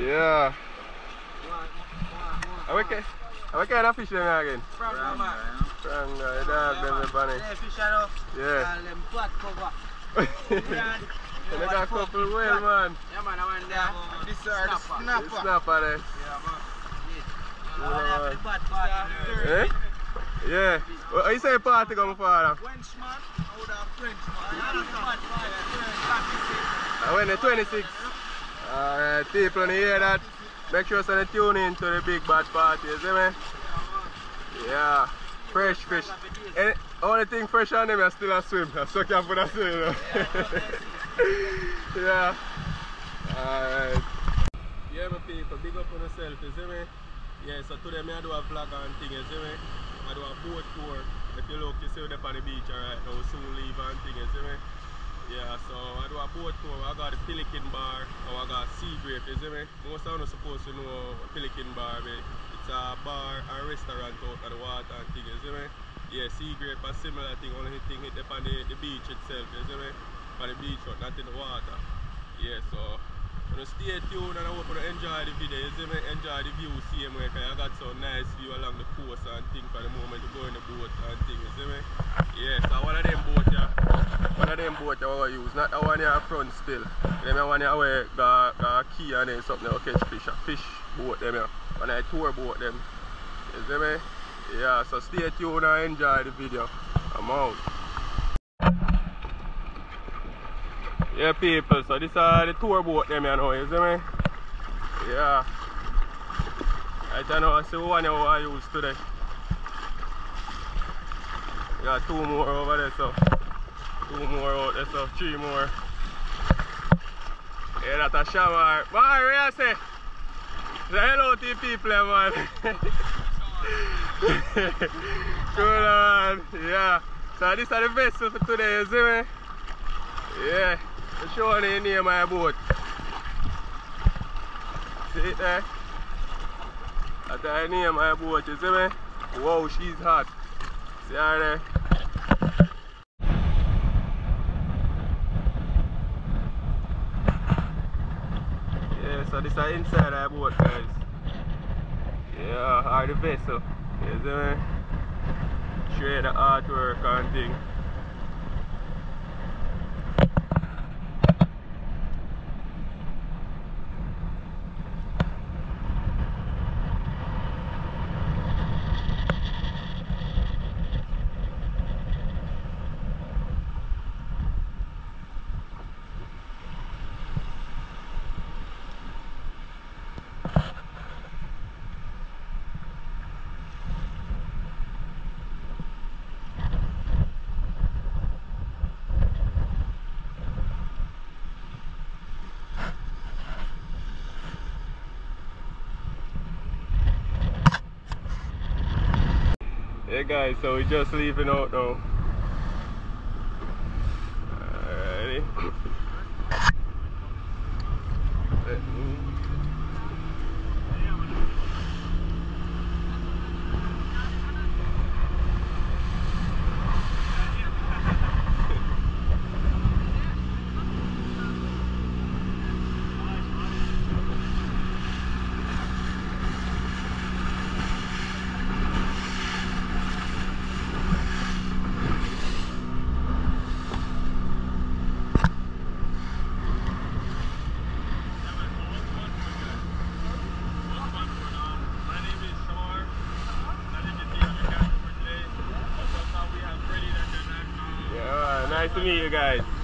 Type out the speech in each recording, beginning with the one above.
Yeah. How we can, how we kind of fish them again? Franga, man. Franga, the dog, them the bunny. Yeah, fish are up. Yeah. And them pot cover. And they got a couple whale, man. Yeah, man, I went there. This are the The snapper. snapper there. Eh? Yeah, man. Yeah. Uh, uh, I have the pot pot. Eh? Yeah. What you say party come for? Adam? French man, I would have French man. I have the pot pot. I went the 26. Uh, alright, people when you hear that, make sure they tune in to the big bad party, you see me? Yeah, fresh fish. And only thing fresh on them is still a swim. I suck you for that swim. You know? yeah. Alright. Yeah, my people, big up on yourself, you see me? Yeah, so today me I do a vlog and thing, you see me? I do a boat tour. If you look, you see up on the beach, alright, now we soon leave and thing, you see me? Yeah, so I do a boat tour. I got the Pelican Bar, or I got Sea Grape, you see me? Most of you supposed to know Pelican Bar is. It's a bar and restaurant out of the water and thing, you see me? Yeah, Sea Grape a similar thing, only thing hit up on the, the beach itself, you see me? On the beach, but not in the water. Yeah, so you stay tuned and I hope you enjoy the video, you see me? Enjoy the view, see me, because I got some nice view along the coast and thing for the moment you go in the boat and thing, you see me? Yeah, so one of them boat yeah, one of them boat I want use, not the one here front still. Them the one here where got, got key and then something to catch fish, a fish boat them. One of the tour boat them. You see me? Yeah, so stay tuned and enjoy the video. I'm out. Yeah people, so this is the tour boat them you know, you see me? Yeah. I don't know, I see one here I use today. Got two more over there, so two more out there, so three more. Yeah, that's a shower. What you say? Say hello to people, eh, man. Good on, yeah. So this is the vessel for today, you see me? Yeah, Showing you of my boat. See it there? That's the of my boat, you see me? Wow, she's hot. See her there? Yeah, so this is inside our boat, guys. Yeah, or the vessel. You see me? Straight the artwork and. Yeah guys, so we're just leaving out now. Alrighty. Yeah, nice to meet you guys.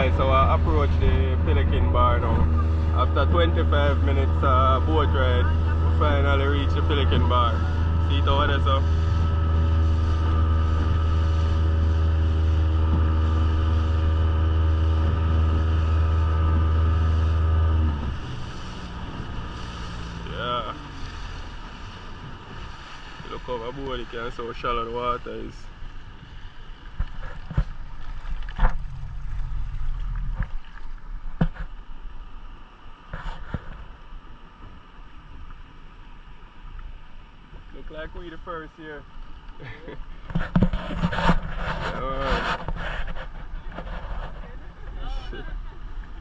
Guys, so I approach the Pelican Bar now. After 25 minutes uh, boat ride, we finally reach the Pelican Bar. See it over there, so. Yeah. Look overboard, you can see how shallow the water is. Look like we the first here.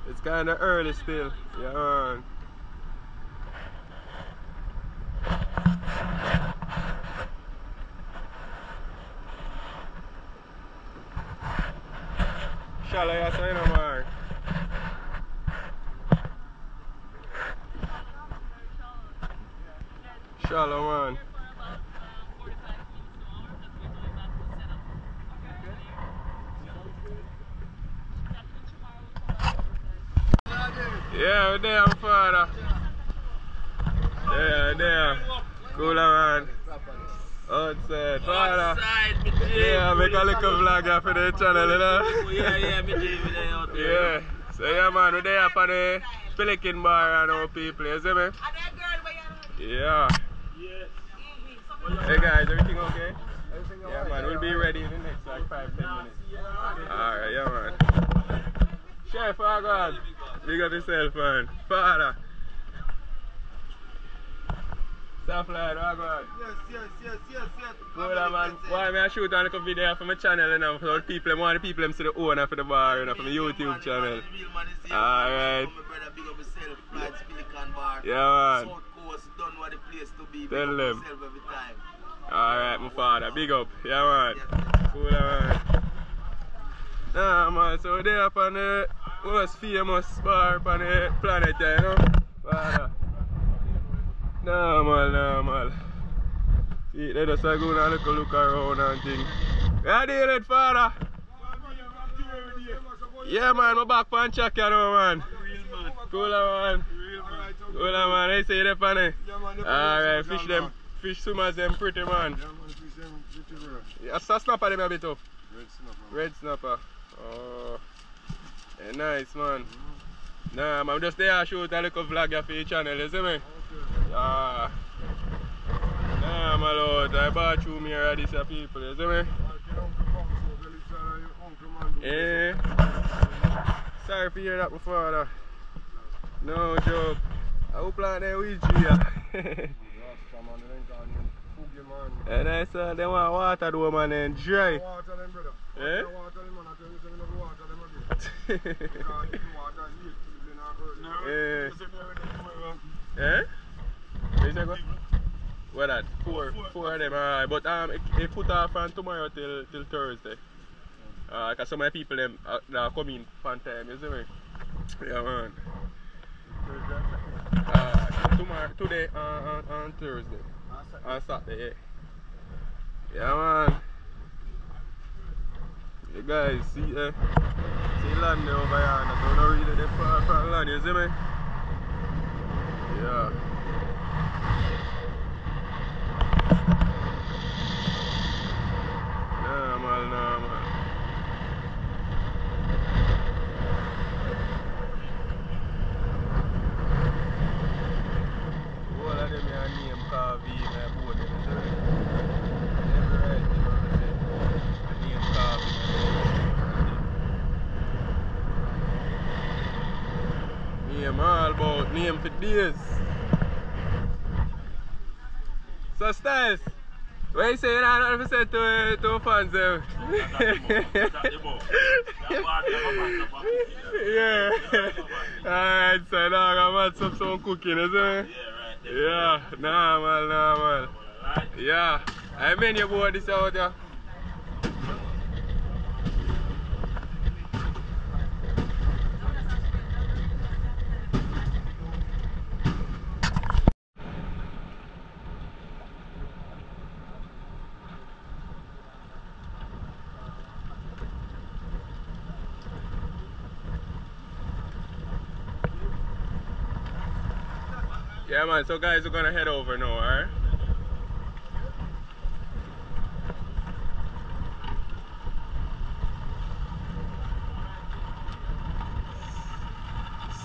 It's kinda early still. Yeah. Shallow yes I know man. Shallow man. Yeah, we're there, father. Uh. Yeah, there. Cooler uh, man. Outside, father. Uh. Outside, me dream. Yeah, make a little vlog here for the channel, you know? Yeah, yeah, me dream me there out there. Yeah. So yeah man, we're there for the Pelican Bar and our people, you see me? Yeah. Hey guys, everything okay? Yeah man, we'll be ready in the next like 5 10 minutes. Alright, yeah man. Chef, oh God. Big up yourself man. Father. Soft lad, God. Yes, yes, yes, yes, yes. Good man. Why me I shoot a little video for my channel and you know, for the people, I want the people them see the owner for the bar, you know, for my YouTube channel. Alright. Yeah man. South Coast done what the place to be. Tell them. yourself every time. Alright, my father. Big up. Yeah, man. Yes. Cool, man. Nah, man. So there up on the most famous bar on the planet, you know? Nah, man, nah, man. See, they just a go and look, look around and thing. Yeah, deal it, father. Yeah, man. My back pan check, you know, man. Real man. Cool, man. Real man. Cool, man. They say you're funny. Yeah, man, Alright, fish are them. Fish swimmers them pretty, man. Yeah, man, fish them pretty rare. Yeah, snapper them a bit up. Red snapper. Red snapper. Oh, yeah, nice man. Nah, man, I'm just there to shoot a little vlog for your channel, you see me? Okay. Yeah. Nah, my lord, I bought you me already, see people, you see me? Like your uncle Pong, so the little son of your uncle, man. Eh. Sorry for hear that, my father. No joke. I hope like that with you. Rasta, man, they ain't got no fugi, man. And I saw them want water though, man, and dry. Water them, brother. Eh? Water them, man. I tell you, water them Eh. Eh? Go? What that? Four, of them, alright. But um, it, it put off from tomorrow till till Thursday. Uh, cause some of the people them uh, now come in time, you see me? Yeah, man. Uh, tomorrow, today, uh, on, on Thursday, on Saturday, yeah. Yeah, man. You guys see, eh? See there over here, and I don't really that far from land, you see me? Uh, yeah. Normal, normal. All of them here name carved in my boat, you see me? Every right, you know what I'm saying? A name carved in my Name all about name for days. So Styles, what you say you not nothing to say to, fans them? yeah. Alright, so now I'm match up some cooking, is it? Yeah, nah man, nah man. Yeah. I mean you board this out yeah. Yeah, man. So, guys, we're gonna head over now, alright?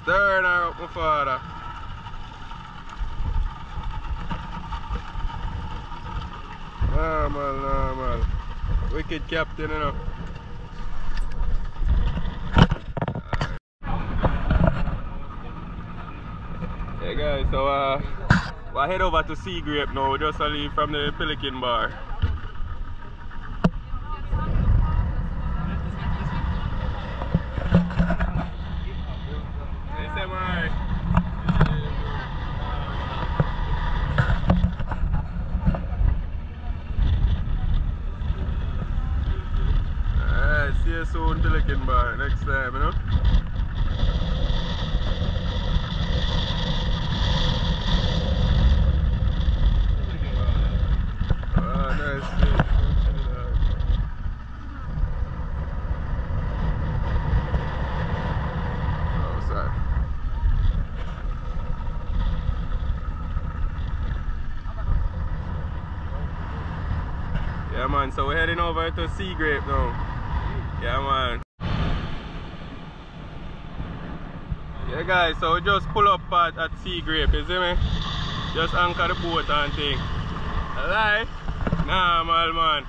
Stirring her up, my father. Normal, normal. Wicked captain, you know. Hey guys, so uh, we'll head over to Sea Grape now. We just leave from the Pelican Bar. Alright, see you soon, Pelican Bar, next time, you know? Ah, nice. shit. Outside. Yeah, man. So we're heading over to Sea Grape now. Yeah, man. Yeah, guys. So we just pull up at, at Sea Grape. You see me? Just anchor the boat and thing. Lie? Nah, man.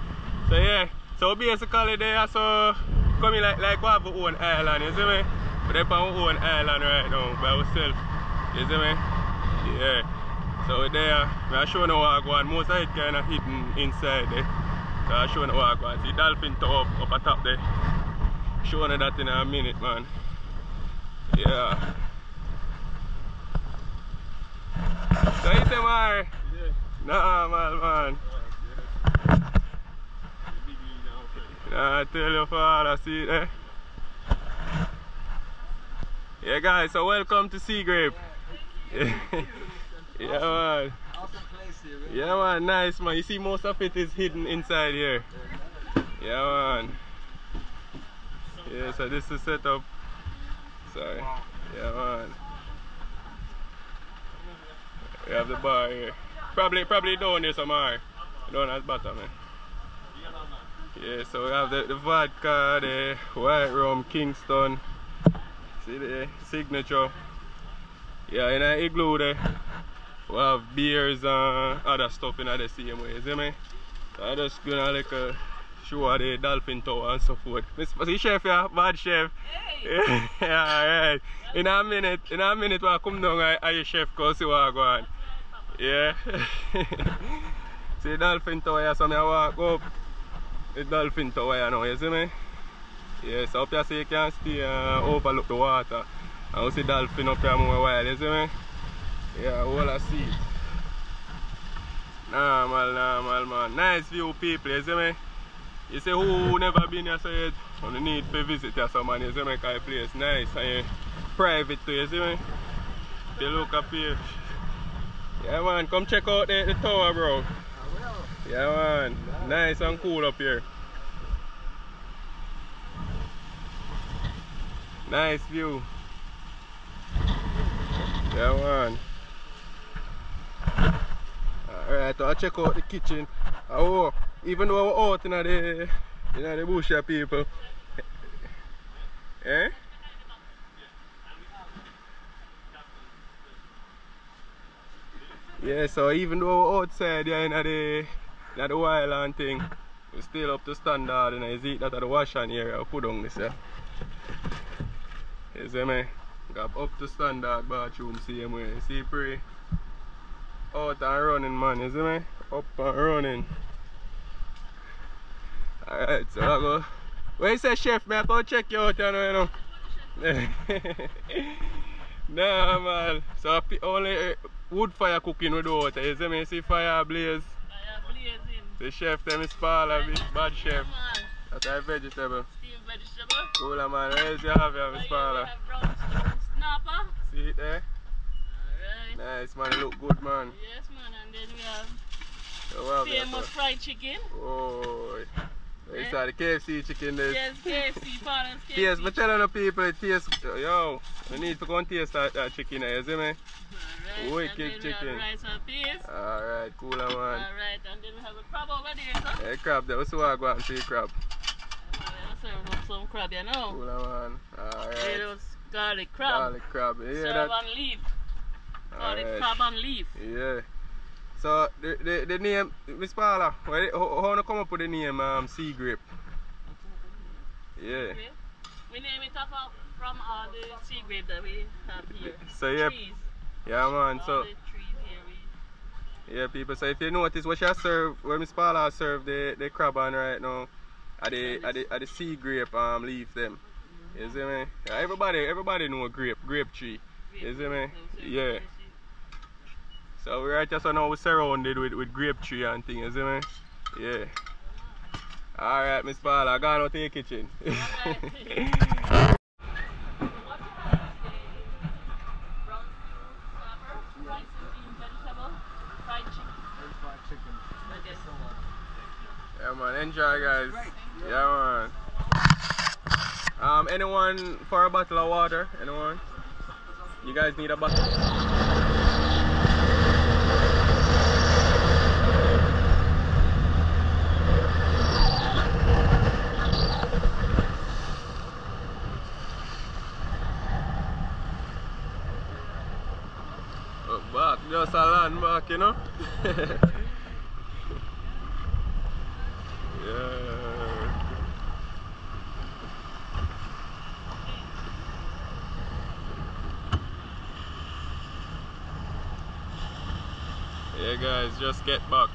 So yeah. So basically they are so coming like like we have our own island. You see me? We're on our own island right now by ourselves. You see me? Yeah. So there, we're showing the walk one. Most of it kind of hidden inside there. So Uh, I'm showing the walk one. See dolphin tower up, up at top there. Showing you that in a minute, man. Yeah. So you say, man? Nah, man, man. Nah, I tell you, father, see it there? Yeah, guys, so welcome to Sea Grape. Yeah, man. Here. Yeah, man, nice, man. You see, most of it is hidden inside here. Yeah, man. Yeah, so this is set up. Sorry. Yeah, man. We have the bar here. Probably, probably down there somewhere. Down at the bottom, man. Yeah, so we have the, the vodka, the white rum, Kingston. See the signature. Yeah, in the igloo there. We have beers and other stuff in the same way, you see me? So I just gonna like uh, show the dolphin tower and so forth. Miss see chef yeah, bad chef. yeah, alright. In a minute, in a minute I come down I, I chef cause see what I go on. Yeah. see dolphin tower here, so I walk up the dolphin tower here now, you see me? Yeah, so up here so you can stay uh, overlook the water. And we see dolphin up here more wild, you see me? Yeah, all I see. Normal, normal, man. Nice view, people, you see me? You see who never been here, so you only need to visit here, so man, you see me? Because the place nice and private too, you see me? You look up here. Yeah, man, come check out the, the tower, bro. Yeah, man. Nice and cool up here. Nice view. Yeah, man. Alright, I'll check out the kitchen. Oh, even though we're out in the, in the bush people. Eh? Yeah, so even though we're outside here in the, in the wild and thing, we still up to standard and I see that at the wash and area, put on this here. You see me? Got up to standard bathroom same way. See pretty out and running man, you see me? Up and running. Alright, so I go. Where you say chef, man? Go check you out, you know. You know? nah man. So only uh, wood fire cooking with water, you see me? See fire blaze. Fire blazing. The chef them is Paul, a big bad chef. That's a vegetable. steamed vegetable. Cool man, where's your have here, Miss Paula? have brown stone snapper. See it there? Alright. Nice man, look good man. Yes, man. And then we have So we have here, famous fried chicken. Oh, It's uh, the KFC chicken this. Yes, KFC, KFC. Taste, but telling the people it tastes, uh, yo, we need to go and taste that, that chicken, eh, you see me? Alright, Wicked and then we have chicken. rice and peas. Alright, cool eh, man. Alright, and then we have a crab over there, so. Hey crab, there was so I go out and see crab. We're gonna serve up some crab, you know. Cool man. Here Alright. those garlic crab. Garlic crab, hear Serve that? on leaf. Garlic Alright. crab on leaf. Yeah. So the the, the name Miss Paula, why- how, how you come up with the name um sea grape? Yeah. Okay. We name it of, from all the sea grape that we have here. So yeah, Trees. yeah man. all So the trees here yeah, people. So if you notice what she has serve, when Miss Paula serve the the crab on right now, are the are the, are the sea grape um leaf them. You see me? Yeah, everybody everybody know grape grape tree. You see me? Yeah. So we right just now we surrounded with, with grape tree and things, you see me? Yeah. Alright, Miss Paula, I got out to your kitchen. Yeah man, enjoy guys. Yeah man. Um anyone for a bottle of water? Anyone? You guys need a bottle? Oh, back, just a land you know? yeah. Yeah guys, just get back.